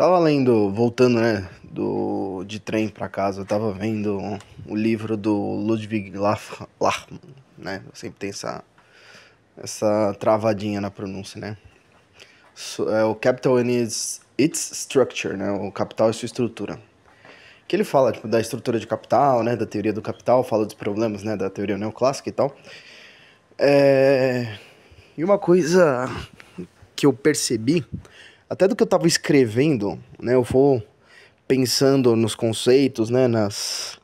Tava lendo, voltando, né, do, de trem para casa, eu tava vendo o livro do Ludwig Lachmann, né? Sempre tem essa, essa travadinha na pronúncia, né? É o Capital and its, its Structure, né? O capital e sua estrutura. Que ele fala, tipo, da estrutura de capital, né? Da teoria do capital, fala dos problemas, né? Da teoria neoclássica e tal. É... E uma coisa que eu percebi até do que eu estava escrevendo, né, eu vou pensando nos conceitos, né, nas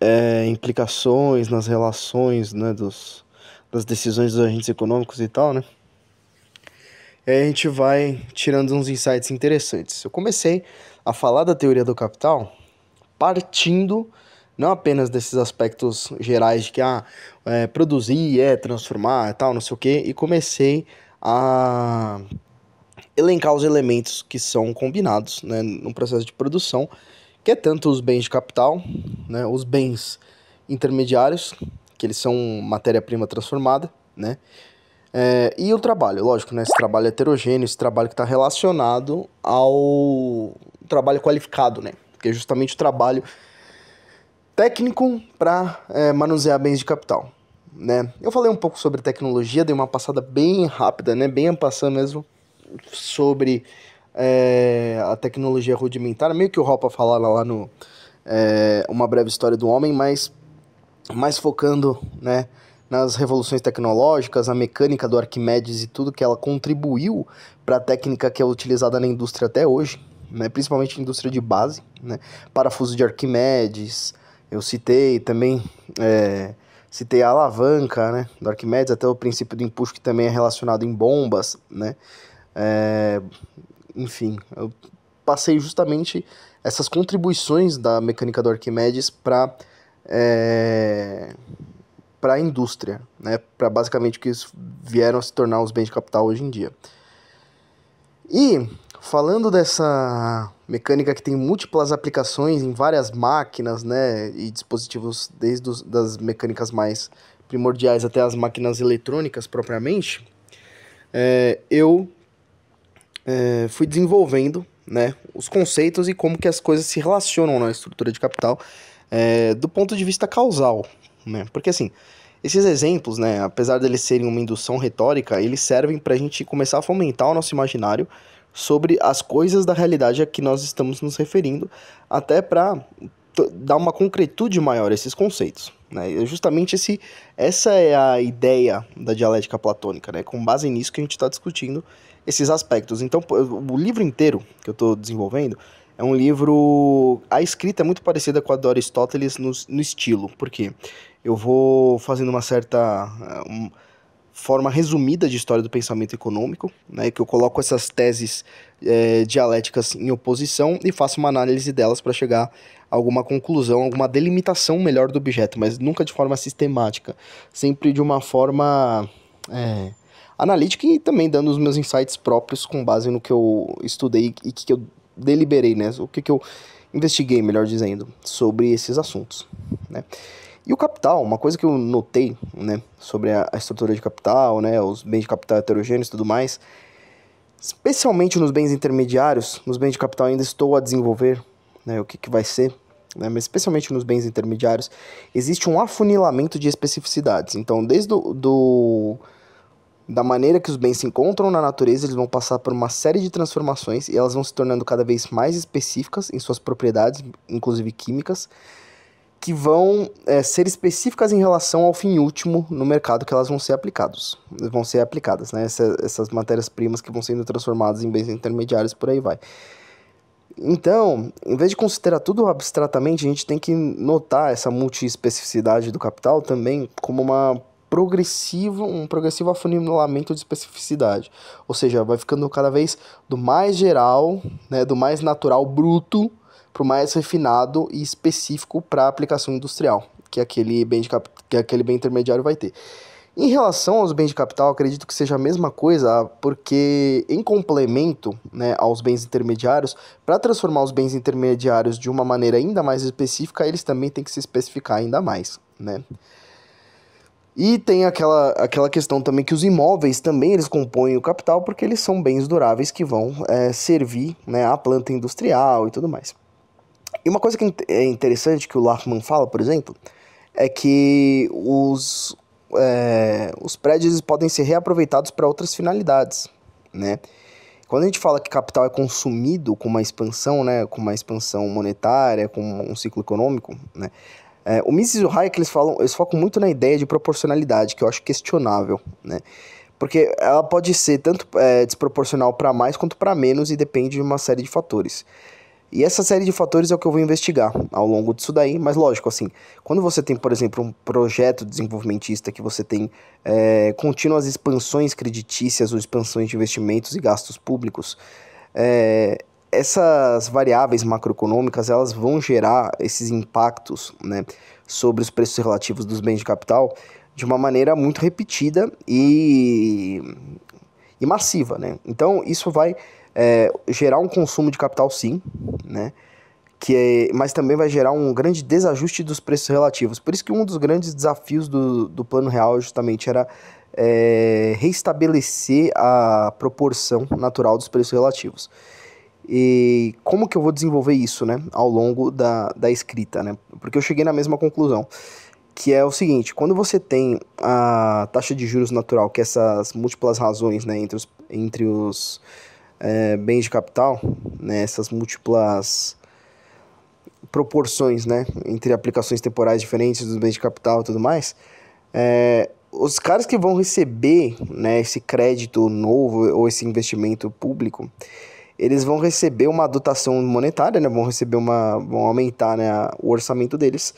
é, implicações, nas relações, né, dos, das decisões dos agentes econômicos e tal, né. E aí a gente vai tirando uns insights interessantes. Eu comecei a falar da teoria do capital partindo não apenas desses aspectos gerais de que ah, é, produzir é transformar e tal, não sei o quê, e comecei a elencar os elementos que são combinados né, no processo de produção, que é tanto os bens de capital, né, os bens intermediários, que eles são matéria-prima transformada, né, é, e o trabalho, lógico, né, esse trabalho heterogêneo, esse trabalho que está relacionado ao trabalho qualificado, né, que é justamente o trabalho técnico para é, manusear bens de capital. Né? Eu falei um pouco sobre tecnologia, dei uma passada bem rápida, né? bem passando mesmo, sobre é, a tecnologia rudimentar, meio que o Hoppe falava lá no é, Uma Breve História do Homem, mas mais focando né, nas revoluções tecnológicas, a mecânica do Arquimedes e tudo que ela contribuiu para a técnica que é utilizada na indústria até hoje, né, principalmente indústria de base, né, parafuso de Arquimedes, eu citei também, é, citei a alavanca né, do Arquimedes, até o princípio do empuxo que também é relacionado em bombas, né, é, enfim, eu passei justamente essas contribuições da mecânica do Arquimedes para é, para a indústria, né? Para basicamente que vieram a se tornar os bens de capital hoje em dia. E falando dessa mecânica que tem múltiplas aplicações em várias máquinas, né, e dispositivos desde os, das mecânicas mais primordiais até as máquinas eletrônicas propriamente, é, eu é, fui desenvolvendo né, os conceitos e como que as coisas se relacionam na estrutura de capital é, do ponto de vista causal. Né? Porque assim, esses exemplos, né, apesar de eles serem uma indução retórica, eles servem para a gente começar a fomentar o nosso imaginário sobre as coisas da realidade a que nós estamos nos referindo, até para dar uma concretude maior a esses conceitos. Né? Justamente esse, essa é a ideia da dialética platônica, né? com base nisso que a gente está discutindo esses aspectos. Então, o livro inteiro que eu estou desenvolvendo é um livro. A escrita é muito parecida com a do Aristóteles no, no estilo, porque eu vou fazendo uma certa. Um, forma resumida de história do pensamento econômico, né, que eu coloco essas teses é, dialéticas em oposição e faço uma análise delas para chegar a alguma conclusão, alguma delimitação melhor do objeto, mas nunca de forma sistemática, sempre de uma forma é, analítica e também dando os meus insights próprios com base no que eu estudei e que eu deliberei, né? O que, que eu investiguei, melhor dizendo, sobre esses assuntos, né? E o capital, uma coisa que eu notei, né, sobre a, a estrutura de capital, né, os bens de capital heterogêneos e tudo mais, especialmente nos bens intermediários, nos bens de capital ainda estou a desenvolver, né, o que, que vai ser, né, mas especialmente nos bens intermediários, existe um afunilamento de especificidades. Então, desde do, do da maneira que os bens se encontram na natureza, eles vão passar por uma série de transformações e elas vão se tornando cada vez mais específicas em suas propriedades, inclusive químicas, que vão é, ser específicas em relação ao fim último no mercado que elas vão ser aplicados, vão ser aplicadas, né? Essa, essas matérias-primas que vão sendo transformadas em bens intermediários por aí vai. Então, em vez de considerar tudo abstratamente, a gente tem que notar essa multiespecificidade do capital também como uma progressivo, um progressivo afunilamento de especificidade. Ou seja, vai ficando cada vez do mais geral, né, do mais natural bruto para o mais refinado e específico para a aplicação industrial, que aquele bem de que aquele bem intermediário vai ter. Em relação aos bens de capital, acredito que seja a mesma coisa, porque em complemento né, aos bens intermediários, para transformar os bens intermediários de uma maneira ainda mais específica, eles também têm que se especificar ainda mais. Né? E tem aquela, aquela questão também que os imóveis também eles compõem o capital porque eles são bens duráveis que vão é, servir né, à planta industrial e tudo mais. E uma coisa que é interessante que o Lachman fala, por exemplo, é que os, é, os prédios podem ser reaproveitados para outras finalidades, né? Quando a gente fala que capital é consumido com uma expansão, né, com uma expansão monetária, com um ciclo econômico, né, é, o Mises e o Hayek, eles, falam, eles focam muito na ideia de proporcionalidade, que eu acho questionável, né? Porque ela pode ser tanto é, desproporcional para mais quanto para menos e depende de uma série de fatores. E essa série de fatores é o que eu vou investigar ao longo disso daí, mas lógico, assim, quando você tem, por exemplo, um projeto desenvolvimentista que você tem é, contínuas expansões creditícias ou expansões de investimentos e gastos públicos, é, essas variáveis macroeconômicas elas vão gerar esses impactos né, sobre os preços relativos dos bens de capital de uma maneira muito repetida e, e massiva. Né? Então, isso vai é, gerar um consumo de capital, sim, né? que é, mas também vai gerar um grande desajuste dos preços relativos. Por isso que um dos grandes desafios do, do plano real justamente era é, reestabelecer a proporção natural dos preços relativos. E como que eu vou desenvolver isso, né, ao longo da, da escrita, né? Porque eu cheguei na mesma conclusão, que é o seguinte, quando você tem a taxa de juros natural, que é essas múltiplas razões, né, entre os, entre os é, bens de capital, né, essas múltiplas proporções, né, entre aplicações temporais diferentes dos bens de capital e tudo mais, é, os caras que vão receber, né, esse crédito novo ou esse investimento público, eles vão receber uma dotação monetária, né? Vão receber uma. vão aumentar né, o orçamento deles.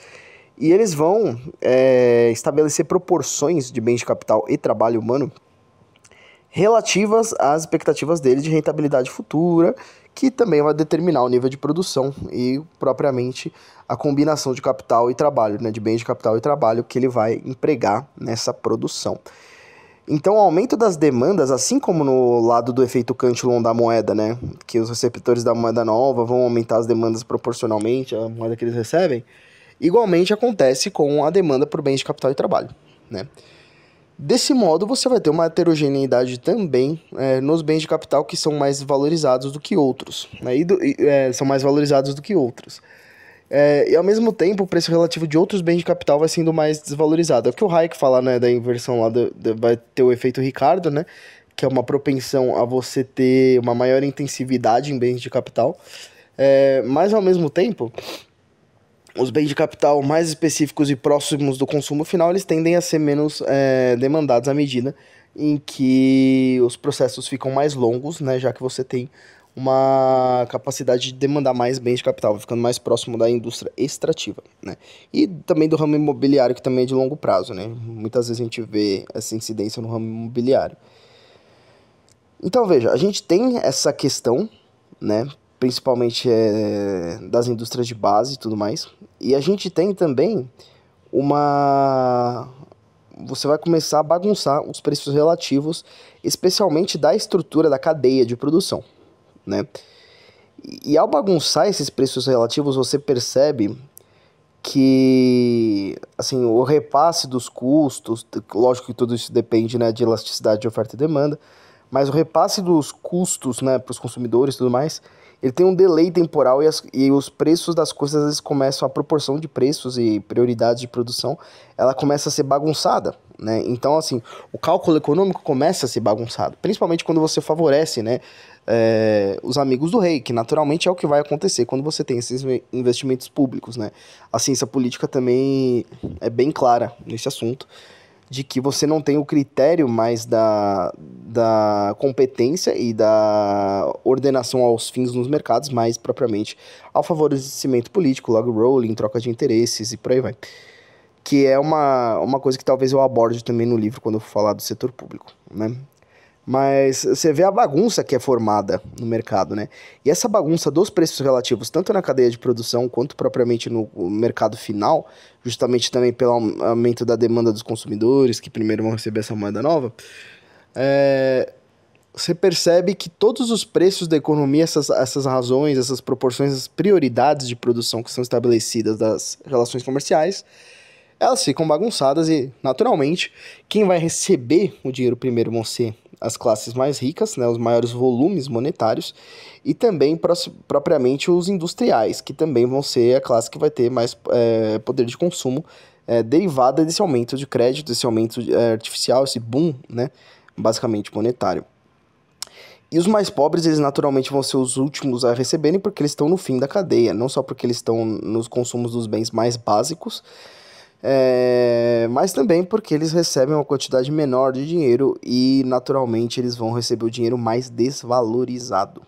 E eles vão é, estabelecer proporções de bens de capital e trabalho humano relativas às expectativas deles de rentabilidade futura, que também vai determinar o nível de produção e propriamente a combinação de capital e trabalho, né, de bens de capital e trabalho que ele vai empregar nessa produção. Então, o aumento das demandas, assim como no lado do efeito Cantillon da moeda, né, que os receptores da moeda nova vão aumentar as demandas proporcionalmente à moeda que eles recebem, igualmente acontece com a demanda por bens de capital e trabalho, né. Desse modo, você vai ter uma heterogeneidade também é, nos bens de capital que são mais valorizados do que outros, né, e, do, e é, são mais valorizados do que outros. É, e ao mesmo tempo, o preço relativo de outros bens de capital vai sendo mais desvalorizado. É o que o Hayek fala, né, da inversão lá, do, do, vai ter o efeito Ricardo, né, que é uma propensão a você ter uma maior intensividade em bens de capital. É, mas ao mesmo tempo, os bens de capital mais específicos e próximos do consumo final, eles tendem a ser menos é, demandados à medida em que os processos ficam mais longos, né, já que você tem uma capacidade de demandar mais bens de capital, ficando mais próximo da indústria extrativa, né? E também do ramo imobiliário, que também é de longo prazo, né? Muitas vezes a gente vê essa incidência no ramo imobiliário. Então, veja, a gente tem essa questão, né? Principalmente é, das indústrias de base e tudo mais. E a gente tem também uma... Você vai começar a bagunçar os preços relativos, especialmente da estrutura da cadeia de produção né? E ao bagunçar esses preços relativos, você percebe que assim o repasse dos custos, lógico que tudo isso depende né, de elasticidade de oferta e demanda, mas o repasse dos custos né, para os consumidores e tudo mais, ele tem um delay temporal e, as, e os preços das coisas vezes começam, a proporção de preços e prioridades de produção, ela começa a ser bagunçada. Né? Então, assim, o cálculo econômico começa a ser bagunçado, principalmente quando você favorece né, é, os amigos do rei, que naturalmente é o que vai acontecer quando você tem esses investimentos públicos, né? A ciência política também é bem clara nesse assunto, de que você não tem o critério mais da, da competência e da ordenação aos fins nos mercados, mas propriamente ao favorecimento político, log rolling, troca de interesses e por aí vai. Que é uma, uma coisa que talvez eu aborde também no livro quando eu falar do setor público, né? Mas você vê a bagunça que é formada no mercado, né? E essa bagunça dos preços relativos, tanto na cadeia de produção quanto propriamente no mercado final, justamente também pelo aumento da demanda dos consumidores, que primeiro vão receber essa moeda nova, é, você percebe que todos os preços da economia, essas, essas razões, essas proporções, essas prioridades de produção que são estabelecidas das relações comerciais, elas ficam bagunçadas e, naturalmente, quem vai receber o dinheiro primeiro vão ser as classes mais ricas, né, os maiores volumes monetários, e também propriamente os industriais, que também vão ser a classe que vai ter mais é, poder de consumo é, derivada desse aumento de crédito, desse aumento é, artificial, esse boom, né, basicamente monetário. E os mais pobres, eles naturalmente vão ser os últimos a receberem porque eles estão no fim da cadeia, não só porque eles estão nos consumos dos bens mais básicos, é, mas também porque eles recebem uma quantidade menor de dinheiro e naturalmente eles vão receber o dinheiro mais desvalorizado,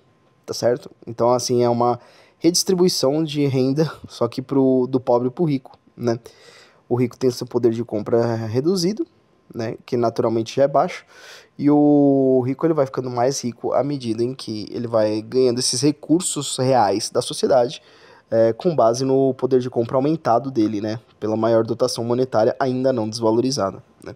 tá certo? Então assim é uma redistribuição de renda, só que pro, do pobre para o rico, né? O rico tem seu poder de compra reduzido, né, que naturalmente já é baixo, e o rico ele vai ficando mais rico à medida em que ele vai ganhando esses recursos reais da sociedade é, com base no poder de compra aumentado dele, né? Pela maior dotação monetária ainda não desvalorizada, né?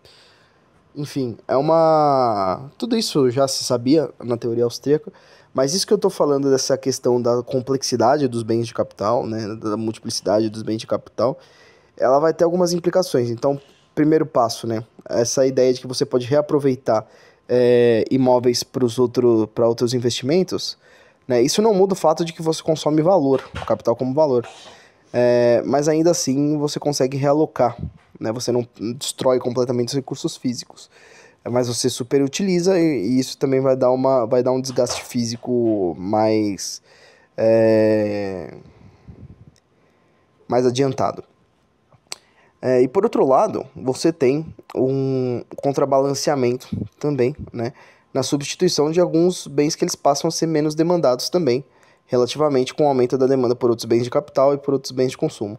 Enfim, é uma... Tudo isso já se sabia na teoria austríaca, mas isso que eu estou falando dessa questão da complexidade dos bens de capital, né? Da multiplicidade dos bens de capital, ela vai ter algumas implicações. Então, primeiro passo, né? Essa ideia de que você pode reaproveitar é, imóveis para outro, outros investimentos né? Isso não muda o fato de que você consome valor, capital como valor. É, mas ainda assim você consegue realocar, né? você não destrói completamente os recursos físicos. Mas você superutiliza e, e isso também vai dar, uma, vai dar um desgaste físico mais, é, mais adiantado. É, e por outro lado, você tem um contrabalanceamento também, né? Na substituição de alguns bens que eles passam a ser menos demandados também, relativamente com o aumento da demanda por outros bens de capital e por outros bens de consumo.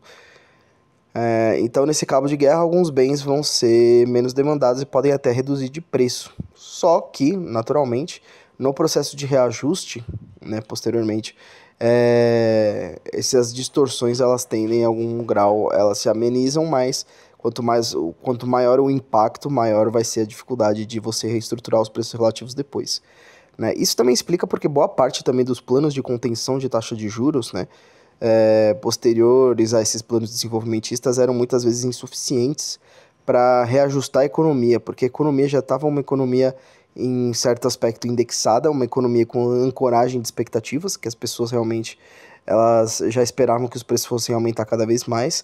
É, então, nesse cabo de guerra, alguns bens vão ser menos demandados e podem até reduzir de preço. Só que, naturalmente, no processo de reajuste, né, posteriormente, é, essas distorções elas tendem em algum grau, elas se amenizam, mas Quanto, mais, quanto maior o impacto, maior vai ser a dificuldade de você reestruturar os preços relativos depois. Né? Isso também explica porque boa parte também dos planos de contenção de taxa de juros, né, é, posteriores a esses planos desenvolvimentistas, eram muitas vezes insuficientes para reajustar a economia, porque a economia já estava uma economia em certo aspecto indexada, uma economia com ancoragem de expectativas, que as pessoas realmente elas já esperavam que os preços fossem aumentar cada vez mais.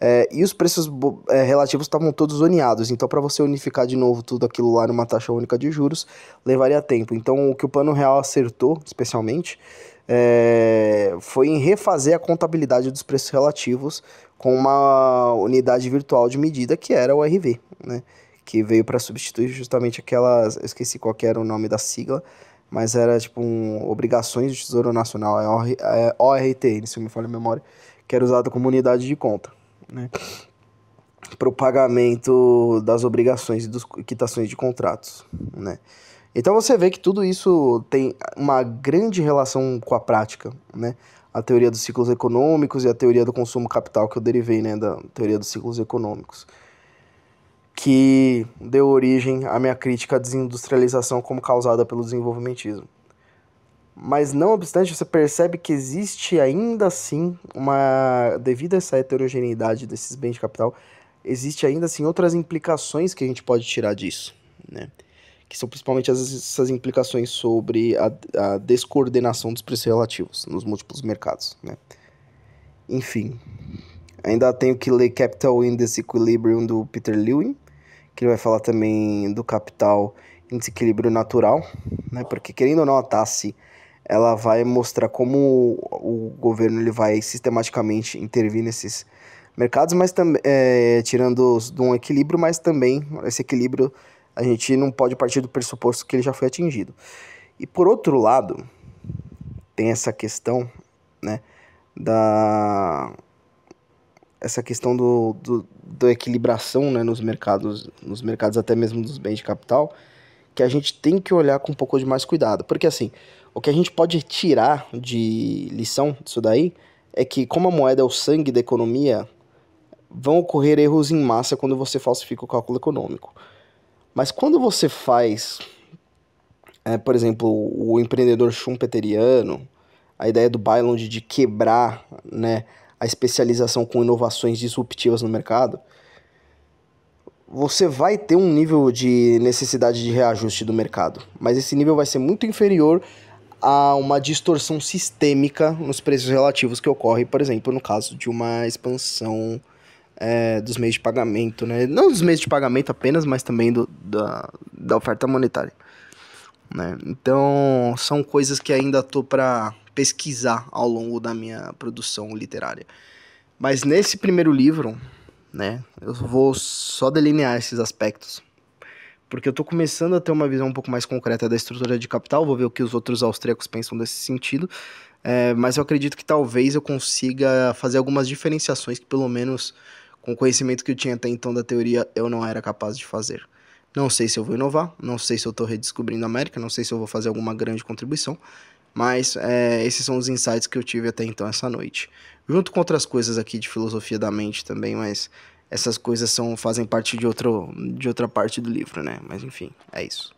É, e os preços é, relativos estavam todos zoneados, então para você unificar de novo tudo aquilo lá numa taxa única de juros, levaria tempo. Então o que o Plano Real acertou, especialmente, é, foi em refazer a contabilidade dos preços relativos com uma unidade virtual de medida que era o RV, né? que veio para substituir justamente aquelas, eu esqueci qual era o nome da sigla, mas era tipo um, obrigações do Tesouro Nacional, é ORT, é se me falha a memória, que era usado como unidade de conta né, para o pagamento das obrigações e das quitações de contratos, né. Então você vê que tudo isso tem uma grande relação com a prática, né? A teoria dos ciclos econômicos e a teoria do consumo capital que eu derivei, né, da teoria dos ciclos econômicos, que deu origem à minha crítica à desindustrialização como causada pelo desenvolvimentismo. Mas não obstante, você percebe que existe ainda assim uma. Devido a essa heterogeneidade desses bens de capital, existe ainda assim outras implicações que a gente pode tirar disso, né? Que são principalmente essas implicações sobre a, a descoordenação dos preços relativos nos múltiplos mercados, né? Enfim, ainda tenho que ler Capital in Disequilibrium do Peter Lewin, que ele vai falar também do capital em desequilíbrio natural, né? Porque querendo ou não, a TASSE ela vai mostrar como o governo ele vai sistematicamente intervir nesses mercados, mas também é, tirando de um equilíbrio, mas também esse equilíbrio a gente não pode partir do pressuposto que ele já foi atingido. E por outro lado, tem essa questão, né, da essa questão do, do, do equilibração, né, nos mercados, nos mercados até mesmo dos bens de capital, que a gente tem que olhar com um pouco de mais cuidado, porque assim, o que a gente pode tirar de lição disso daí é que, como a moeda é o sangue da economia, vão ocorrer erros em massa quando você falsifica o cálculo econômico. Mas quando você faz, é, por exemplo, o empreendedor schumpeteriano, a ideia do Bylund de quebrar né, a especialização com inovações disruptivas no mercado, você vai ter um nível de necessidade de reajuste do mercado, mas esse nível vai ser muito inferior a uma distorção sistêmica nos preços relativos que ocorre, por exemplo, no caso de uma expansão é, dos meios de pagamento, né? Não dos meios de pagamento apenas, mas também do, da, da oferta monetária. Né? Então, são coisas que ainda estou para pesquisar ao longo da minha produção literária. Mas nesse primeiro livro, né, eu vou só delinear esses aspectos. Porque eu estou começando a ter uma visão um pouco mais concreta da estrutura de capital, vou ver o que os outros austríacos pensam desse sentido, é, mas eu acredito que talvez eu consiga fazer algumas diferenciações que, pelo menos com o conhecimento que eu tinha até então da teoria, eu não era capaz de fazer. Não sei se eu vou inovar, não sei se eu estou redescobrindo a América, não sei se eu vou fazer alguma grande contribuição, mas é, esses são os insights que eu tive até então essa noite. Junto com outras coisas aqui de filosofia da mente também, mas essas coisas são fazem parte de, outro, de outra parte do livro, né? Mas enfim, é isso.